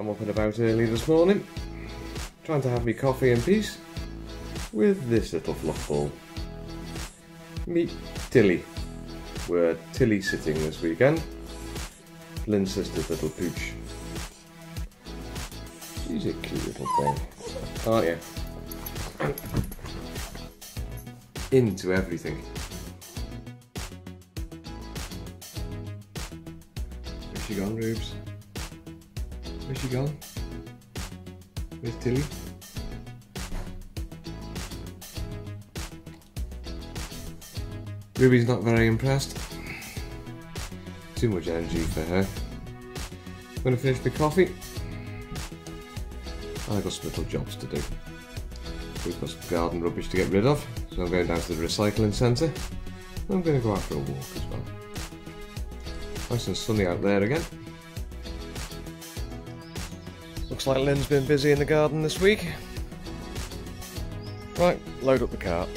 I'm up and about early this morning, trying to have me coffee in peace with this little fluff ball. Meet Tilly. We're Tilly sitting this weekend. Lynne's sister's little pooch. She's a cute little thing, aren't you? Into everything. Where's she gone, Rubes? Where's she gone? Where's Tilly? Ruby's not very impressed. Too much energy for her. I'm gonna finish my coffee. I've got some little jobs to do. We've got some garden rubbish to get rid of, so I'm going down to the recycling centre. I'm going to go out for a walk as well. Nice and sunny out there again. Looks like Lynne's been busy in the garden this week. Right, load up the cart.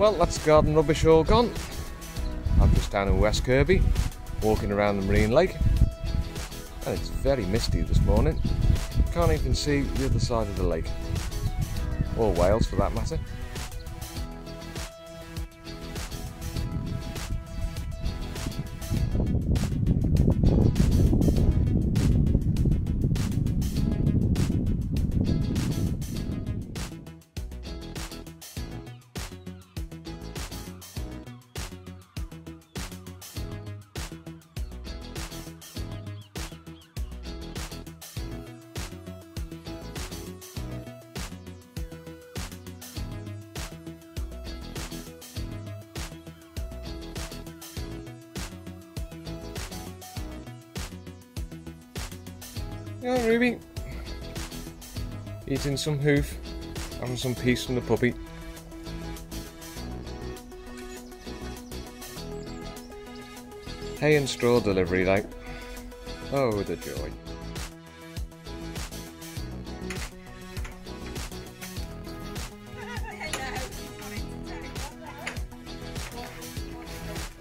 Well, that's garden rubbish all gone. I'm just down in West Kirby, walking around the Marine Lake. And it's very misty this morning. Can't even see the other side of the lake. Or Wales for that matter. Oh, yeah, Ruby. Eating some hoof, having some peace from the puppy. Hay and straw delivery, like. Oh, the joy.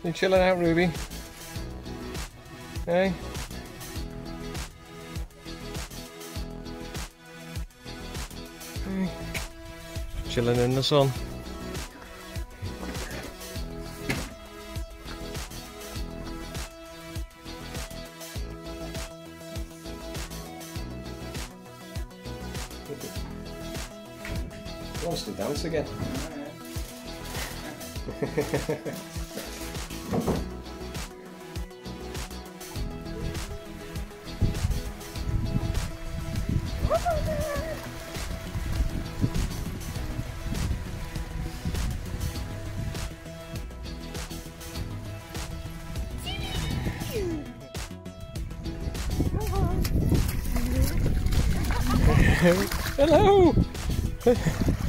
You chilling out, Ruby? Hey? Chilling in the sun. Wants to dance again. Hello.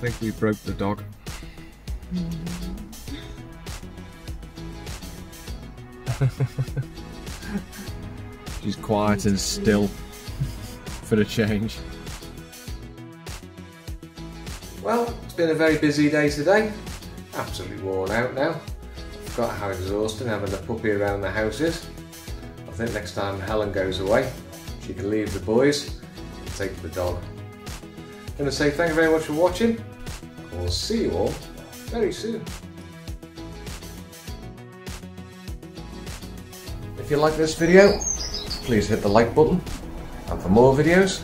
think we broke the dog. She's quiet and still for the change. Well, it's been a very busy day today. Absolutely worn out now. Forgot how exhausting having a puppy around the house is. I think next time Helen goes away, she can leave the boys and take the dog. Going to say thank you very much for watching. We'll see you all very soon. If you like this video, please hit the like button. And for more videos,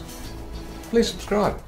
please subscribe.